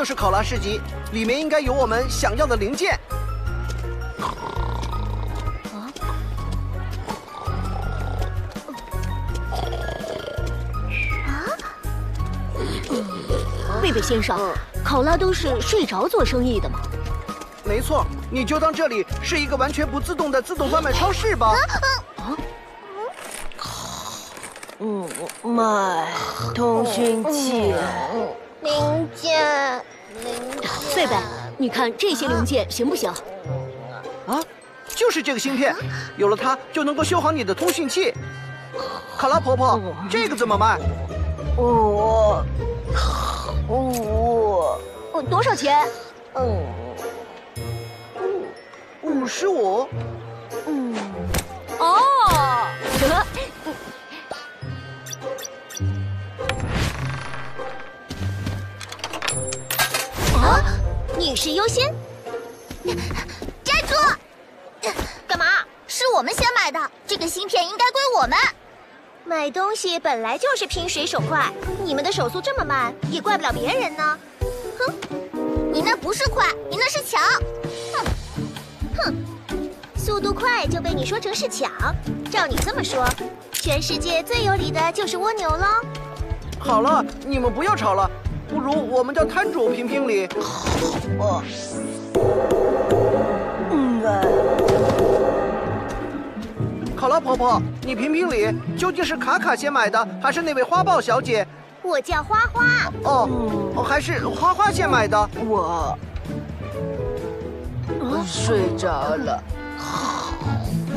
就是考拉市集，里面应该有我们想要的零件。贝贝先生，考拉都是睡着做生意的吗？没错，你就当这里是一个完全不自动的自动贩卖超市吧。啊？嗯，卖通讯器，零件。贝贝，你看这些零件行不行？啊，就是这个芯片，有了它就能够修好你的通讯器。卡拉婆婆，这个怎么卖？我。五，多少钱？嗯，五十五。嗯，哦。女士优先。站住！干嘛？是我们先买的，这个芯片应该归我们。买东西本来就是拼谁手快，你们的手速这么慢，也怪不了别人呢。哼，你那不是快，你那是抢。哼，哼，速度快就被你说成是抢。照你这么说，全世界最有理的就是蜗牛喽。好了，你们不要吵了，不如我们叫摊主评评理。哦，嗯。考拉婆婆，你评评理，究竟是卡卡先买的，还是那位花豹小姐？我叫花花。哦，还是花花先买的。我睡着了。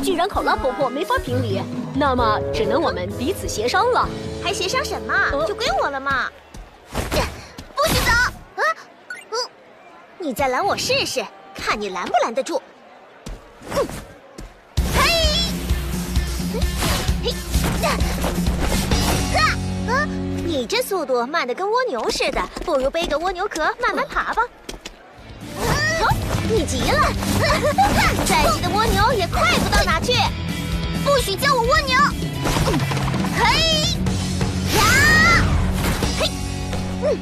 既然考拉婆婆没法评理，那么只能我们彼此协商了。还协商什么？就归我了嘛。你再拦我试试，看你拦不拦得住。你这速度慢的跟蜗牛似的，不如背个蜗牛壳慢慢爬吧。你急了，再急的蜗牛也快不到哪去。不许叫我蜗牛！嘿呀，嘿，嗯，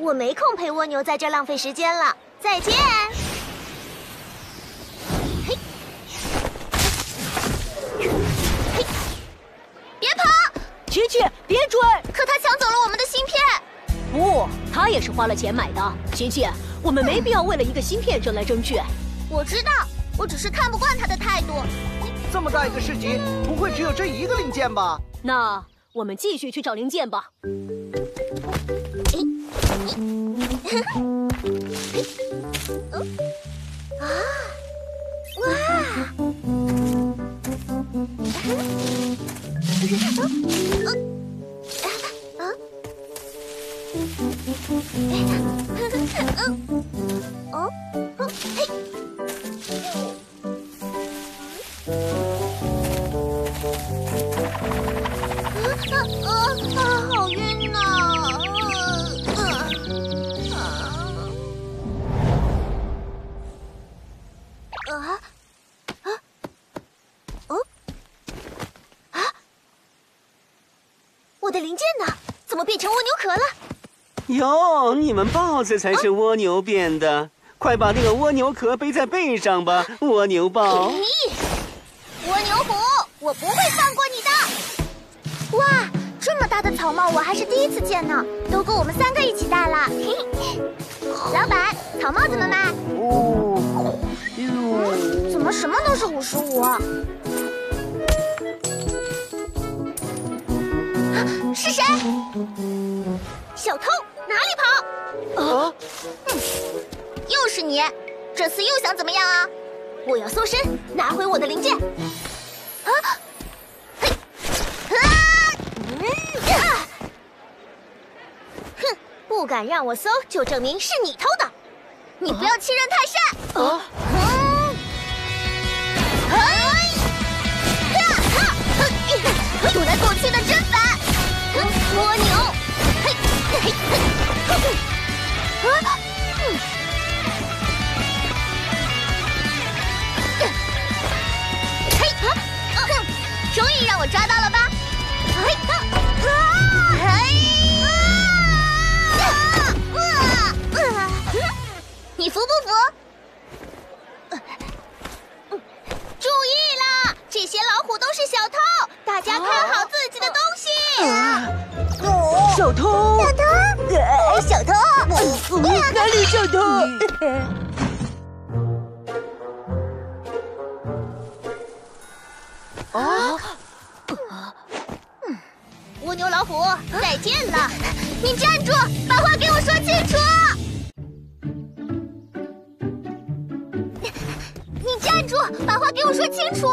我没空陪蜗牛在这浪费时间了，再见。嘿，嘿，别跑！琪琪，别追！可他抢走了我们的芯片。不，他也是花了钱买的。琪琪，我们没必要为了一个芯片争来争去。我知道，我只是看不惯他的态度。这么大一个市集，不会只有这一个零件吧？那我们继续去找零件吧。啊！哇！我的哟，你们豹子才是蜗牛变的！快把那个蜗牛壳背在背上吧，蜗牛豹！蜗牛虎，我不会放过你的！哇，这么大的草帽我还是第一次见呢，都够我们三个一起戴了。老板，草帽怎么卖？哦，怎么什么都是五十五？是谁？小偷，啊！又是你，这次又想怎么样啊？我要搜身，拿回我的零件。啊！嘿！啊！哼！不敢让我搜，就证明是你偷的。你不要欺人太甚！啊！躲来躲去的真烦。蜗牛，啊，终于让我抓到了吧？啊，啊，啊，啊，啊，啊，啊，啊，你服不服？注意啦，这些老虎都是小偷，大家看好自己的东西。小偷。哪里小偷？啊，蜗牛老虎，再见了！你站住，把话给我说清楚！你站住，把话给我说清楚！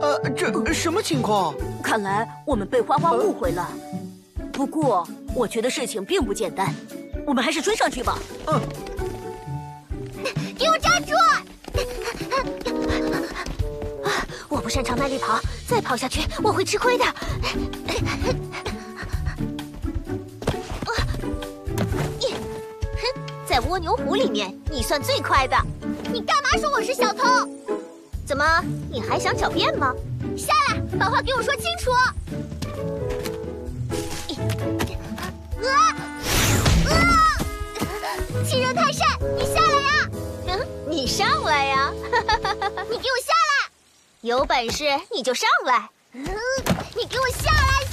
呃，这什么情况？看来我们被花花误会了。不过，我觉得事情并不简单，我们还是追上去吧。嗯，给我站住！我不擅长耐力跑，再跑下去我会吃亏的。在蜗牛湖里面，你算最快的。你干嘛说我是小偷？怎么，你还想狡辩吗？下来，把话给我说清楚。欺人太甚！你下来呀！嗯，你上来呀！你给我下来！有本事你就上来！嗯，你给我，下来！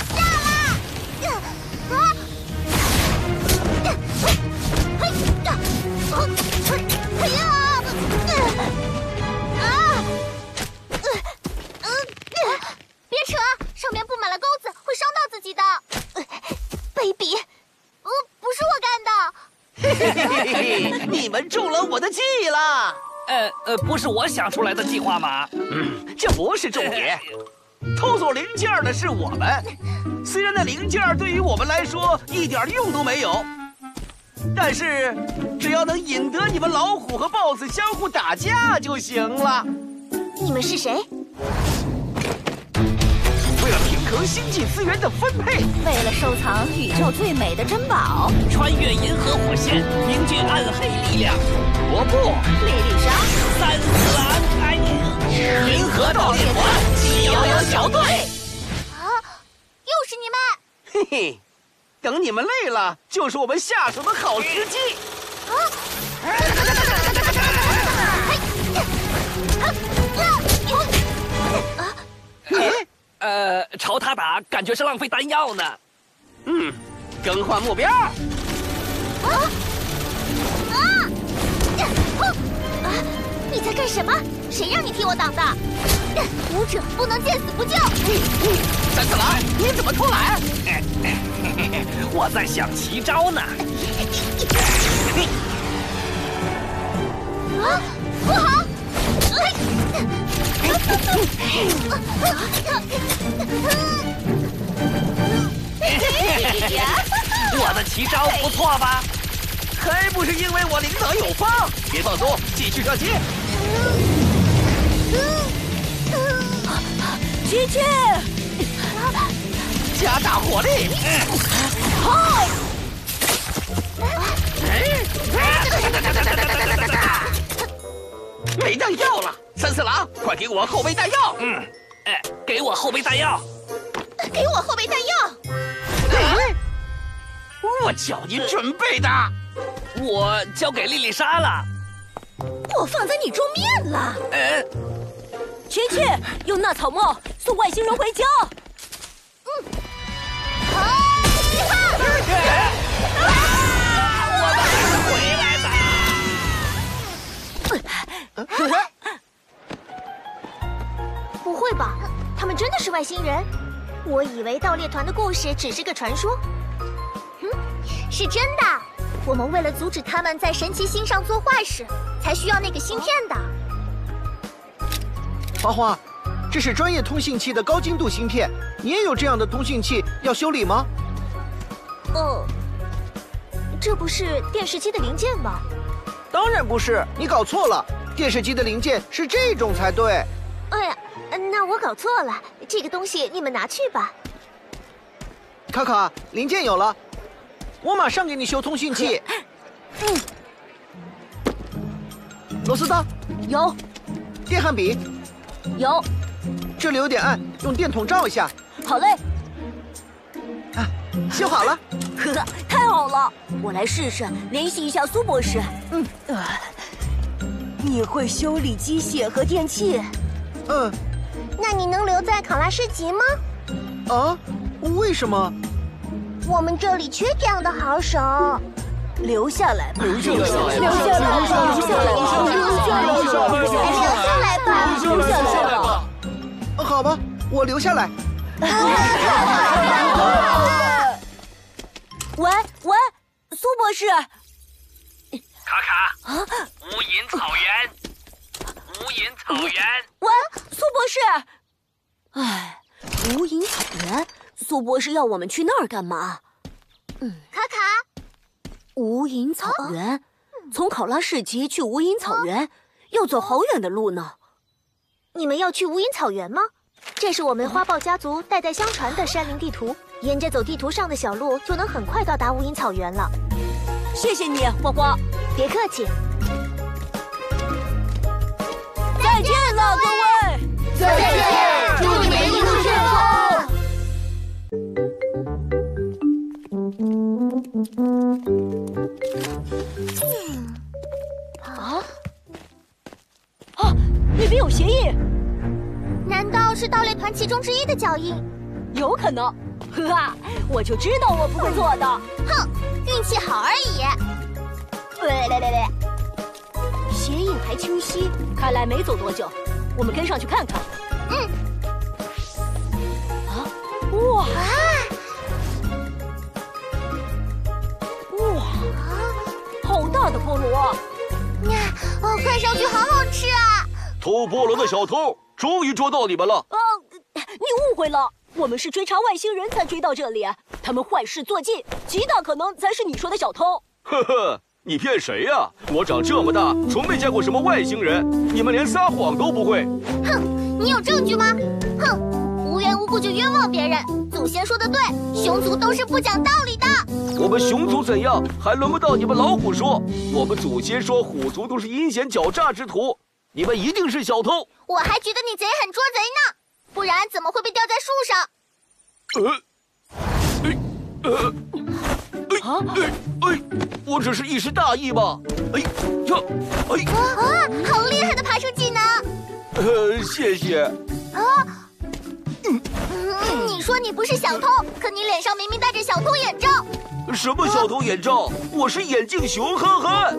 嘿嘿嘿，你们中了我的计了。呃呃，不是我想出来的计划吗？嗯，这不是重点。偷走零件的是我们，虽然那零件对于我们来说一点用都没有，但是只要能引得你们老虎和 BOSS 相互打架就行了。你们是谁？星际资源的分配，为了收藏宇宙最美的珍宝，穿越银河火线，凝聚暗黑力量，我不。莉莉莎，三次郎开营，银河盗猎团七幺幺小队。啊，又是你们！嘿嘿，等你们累了，就是我们下手的好时机。呃，朝他打，感觉是浪费弹药呢。嗯，更换目标。啊！啊！啊！你在干什么？谁让你替我挡的？武者不能见死不救。三次郎，你怎么偷懒？我在想奇招呢。啊！不好！我的奇招不错吧？还不是因为我领导有方。别放松，继续射击。琪琪，加大火力。没弹药了，三四郎，快给我后备弹药。嗯，哎，给我后备弹药。给我后备弹药。啊，我叫你准备的。我交给莉莉莎了。我放在你桌面了。呃，琪琪，用那草帽送外星人回家。嗯啊！我们是回来的。不真的是外星人？我以为盗猎团的故事只是个传说。嗯，是真的。我们为了阻止他们在神奇星上做坏事，才需要那个芯片的。花花，这是专业通信器的高精度芯片，你也有这样的通信器要修理吗？哦，这不是电视机的零件吗？当然不是，你搞错了，电视机的零件是这种才对。哎呀，那我搞错了，这个东西你们拿去吧。卡卡，零件有了，我马上给你修通讯器。嗯，螺丝刀有电焊笔，有，这里有点暗，用电筒照一下。好嘞。啊，修好了。呵呵，太好了！我来试试联系一下苏博士。嗯，你会修理机械和电器？嗯，那你能留在考拉市集吗？啊，为什么？我们这里缺这样的好手。留下来吧，留下来，留下来吧，留下来吧，留下来吧，留下来吧，留下来吧。好吧，我留下来。喂喂，苏博士，卡卡，无垠草原，无垠草原，喂，苏博士。哎，无影草原，苏博士要我们去那儿干嘛？嗯卡卡，无影草原，从考拉市集去无影草原，要走好远的路呢。你们要去无影草原吗？这是我们花豹家族代代相传的山林地图，沿着走地图上的小路，就能很快到达无影草原了。谢谢你，花花。别客气。再见了，各位。再见，祝你们一路顺风。啊啊！那边有鞋印，难道是盗猎团其中之一的脚印？有可能。呵哈，我就知道我不会做的。哼，运气好而已。来来来来，鞋印还清晰，看来没走多久。我们跟上去看看。嗯。啊！哇！哇！好大的菠萝！呀，哦，看上去好好吃啊！偷菠萝的小偷终于捉到你们了！啊，你误会了，我们是追查外星人才追到这里，他们坏事做尽，极大可能才是你说的小偷。呵呵，你骗谁呀？我长这么大，从没见过什么外星人，你们连撒谎都不会。哼，你有证据吗？哼，无缘无故就冤枉别人。祖先说的对，熊族都是不讲道理的。我们熊族怎样，还轮不到你们老虎说。我们祖先说虎族都是阴险狡诈之徒，你们一定是小偷。我还觉得你贼狠捉贼呢，不然怎么会被吊在树上？呃，呃，哎哎哎，我只是一时大意吧。哎，呀，哎，啊，好厉害的爬树技能！呃，谢谢。啊，嗯，你说你不是小偷，可你脸上明明戴着小偷眼罩。什么小偷眼罩？我是眼镜熊憨憨。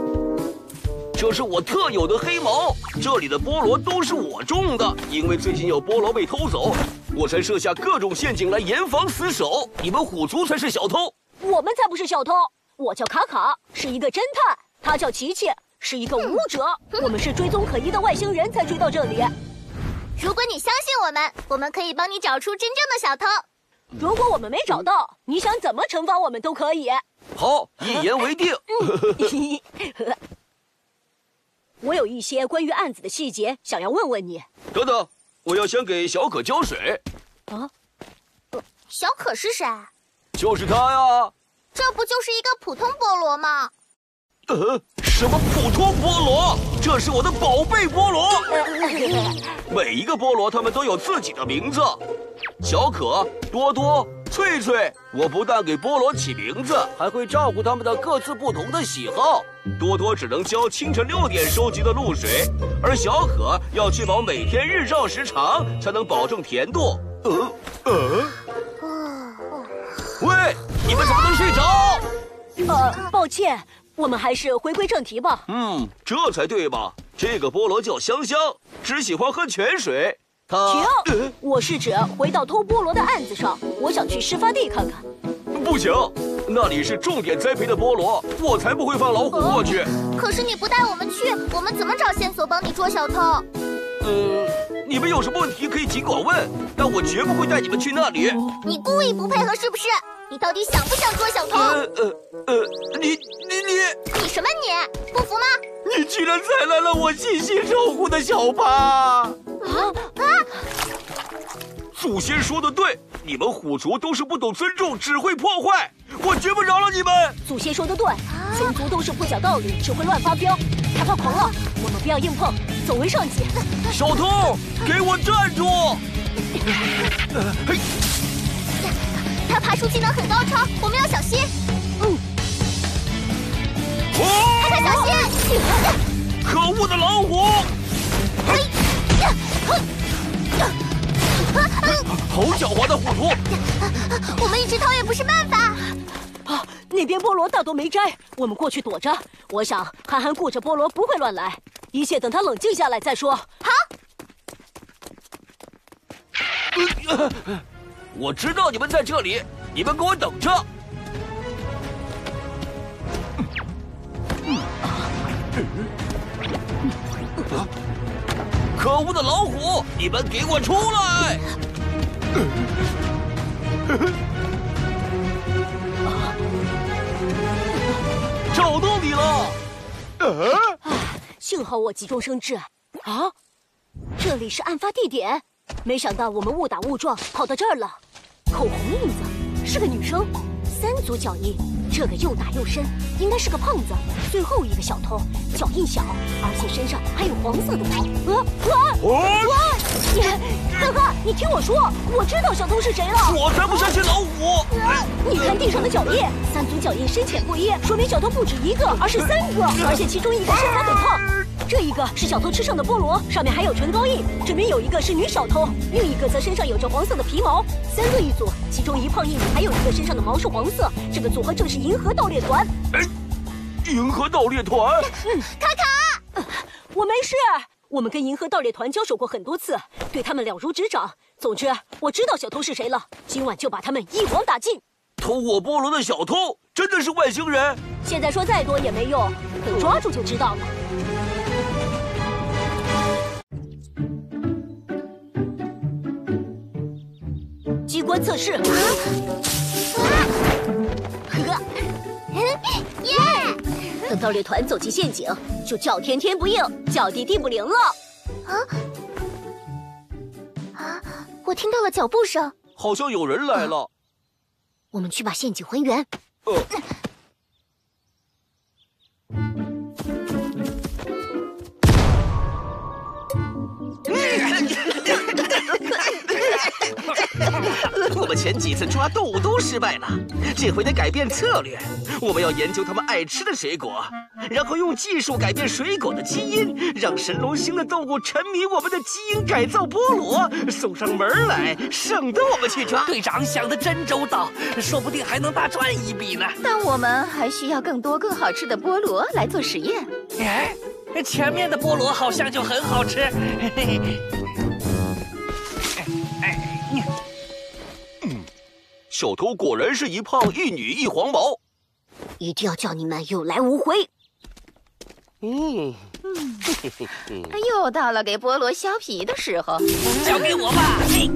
这是我特有的黑毛，这里的菠萝都是我种的，因为最近有菠萝被偷走，我才设下各种陷阱来严防死守。你们虎族才是小偷，我们才不是小偷。我叫卡卡，是一个侦探；他叫琪琪，是一个舞者。我们是追踪可疑的外星人才追到这里。如果你相信我们，我们可以帮你找出真正的小偷。如果我们没找到，你想怎么惩罚我们都可以。好，一言为定。我有一些关于案子的细节想要问问你。等等，我要先给小可浇水。啊，小可是谁？就是它呀。这不就是一个普通菠萝吗？呃，什么普通菠萝？这是我的宝贝菠萝。每一个菠萝，它们都有自己的名字。小可、多多、翠翠，我不但给菠萝起名字，还会照顾它们的各自不同的喜好。多多只能浇清晨六点收集的露水，而小可要确保每天日照时长，才能保证甜度。呃呃，喂，你们怎么能睡着？呃，抱歉，我们还是回归正题吧。嗯，这才对吧？这个菠萝叫香香，只喜欢喝泉水。它停！我是指回到偷菠萝的案子上，我想去事发地看看。不行，那里是重点栽培的菠萝，我才不会放老虎过去。可是你不带我们去，我们怎么找线索帮你捉小偷？呃，你们有什么问题可以尽管问，但我绝不会带你们去那里。你故意不配合是不是？你到底想不想捉小偷？呃呃呃，你你你。你什么你？不服吗？你居然踩烂了我细心守护的小爬！啊？啊！祖先说的对，你们虎族都是不懂尊重，只会破坏，我绝不饶了你们。祖先说的对，熊族都是不讲道理，只会乱发飙。他发狂了，我们不要硬碰，走为上计。小偷，给我站住！嘿，他爬树技能很高超，我们要小心。嗯，卡卡小心！可恶的老虎！嘿！好狡猾的虎图！我们一直逃也不是办法。啊，那边菠萝大多没摘，我们过去躲着。我想憨憨顾着菠萝不会乱来，一切等他冷静下来再说。好，我知道你们在这里，你们给我等着！可恶的老虎，你们给我出来！找到你了！啊幸好我急中生智。啊，这里是案发地点，没想到我们误打误撞跑到这儿了。口红印子是个女生，三组脚印，这个又大又深，应该是个胖子。最后一个小偷，脚印小，而且身上还有黄色的毛。呃，我我你憨憨，你听我说，我知道小偷是谁了。我才不相信老虎！你看地上的脚印，三组脚印深浅不一，说明小偷不止一个，而是三个，而且其中一个身材很胖。这一个是小偷吃剩的菠萝，上面还有唇膏印，证明有一个是女小偷，另一个则身上有着黄色的皮毛。三个一组，其中一胖一女，还有一个身上的毛是黄色，这个组合正是银河盗猎团。银河盗猎团，卡卡，我没事，我们跟银河盗猎团交手过很多次，对他们了如指掌。总之，我知道小偷是谁了，今晚就把他们一网打尽。偷我菠萝的小偷真的是外星人？现在说再多也没用，等抓住就知道了。机关测试，耶！盗猎团走进陷阱，就叫天天不应，叫地地不灵了。啊啊，我听到了脚步声，好像有人来了。我们去把陷阱还原。呃，我们前几次抓动物都失败了，这回得改变策略。我们要研究它们爱吃的水果，然后用技术改变水果的基因，让神龙星的动物沉迷我们的基因改造菠萝，送上门来，省得我们去抓。队长想的真周到，说不定还能大赚一笔呢。但我们还需要更多更好吃的菠萝来做实验。哎，前面的菠萝好像就很好吃。嘿嘿小偷果然是一胖一女一黄毛。一定要叫你们有来无回。嗯，又到了给菠萝削皮的时候。交给我吧。嘿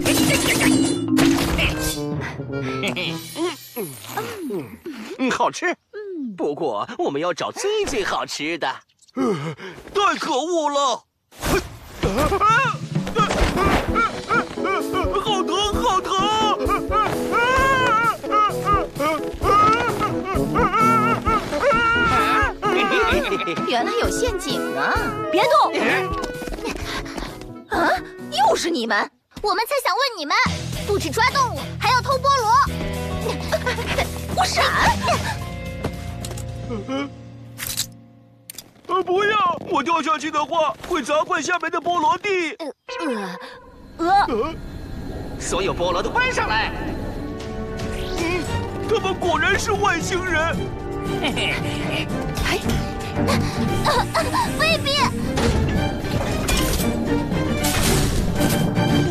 嗯，好吃。不过我们要找最最好吃的。太可恶了！好 原来有陷阱啊！别动！啊，又是你们！我们才想问你们，不止抓动物，还要偷菠萝。我闪！呃，不要！我掉下去的话，会砸坏下面的菠萝地。呃，呃，所有菠萝都搬上来。嗯，他们果然是外星人。菲比，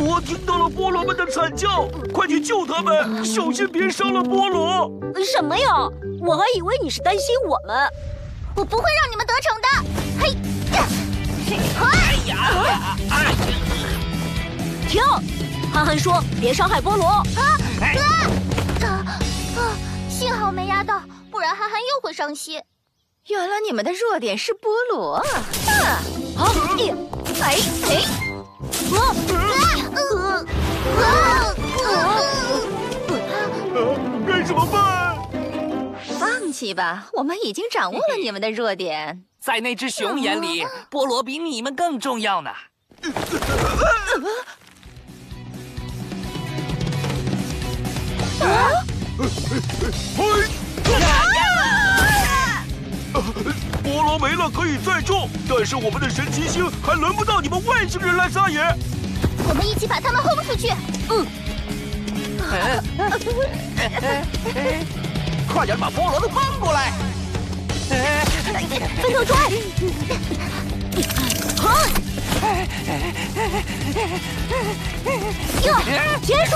我听到了菠萝们的惨叫，快去救他们，小心别伤了菠萝。什么呀？我还以为你是担心我们。我不会让你们得逞的。嘿，哎呀！哎呀！停！憨憨说别伤害菠萝。啊啊啊！幸好没压到，不然憨憨又会伤心。原来你们的弱点是菠萝啊！啊！哎哎！该怎么办？放弃吧，我们已经掌握了你们的弱点。在那只熊眼里，菠萝比你们更重要呢。嘿！菠萝没了可以再种，但是我们的神奇星还轮不到你们外星人来撒野。我们一起把他们轰出去。嗯，快点把菠萝都搬过来！分头追！好！哟，结束！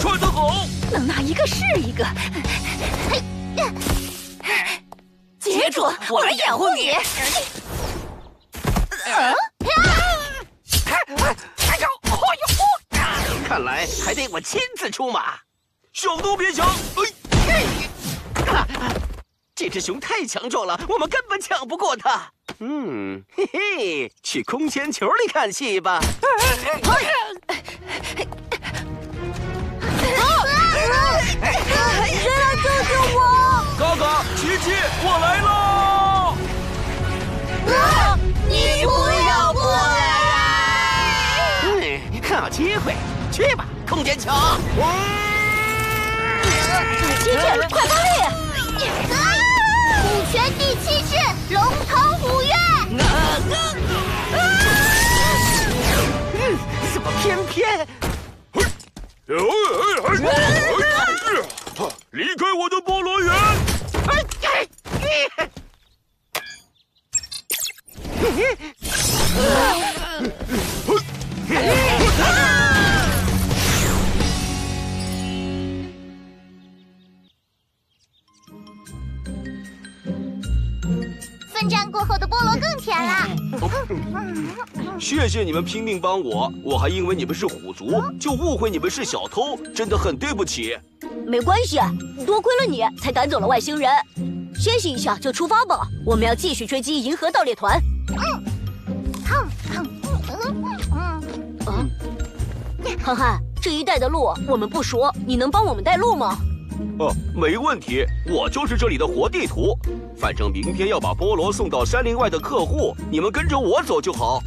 穿得好！能拿一个是一个。我来掩护你。看来还得我亲自出马。想都别想！哎，这只熊太强壮了，我们根本抢不过它。嗯，嘿嘿，去空间球里看戏吧。谁来救救我？嘎嘎，琪琪，我来喽！你不要过来！嗯，好机会，去吧，空间球。琪琪，快发力！五拳第七式，龙腾虎跃。嗯，怎么偏偏？离开我的菠萝园！哎哎哎奋战过后的菠萝更甜了。谢谢你们拼命帮我，我还因为你们是虎族，就误会你们是小偷，真的很对不起。没关系，多亏了你才赶走了外星人。歇息一下就出发吧，我们要继续追击银河盗猎团。憨憨，这一带的路我们不熟，你能帮我们带路吗？哦，没问题，我就是这里的活地图。反正明天要把菠萝送到山林外的客户，你们跟着我走就好。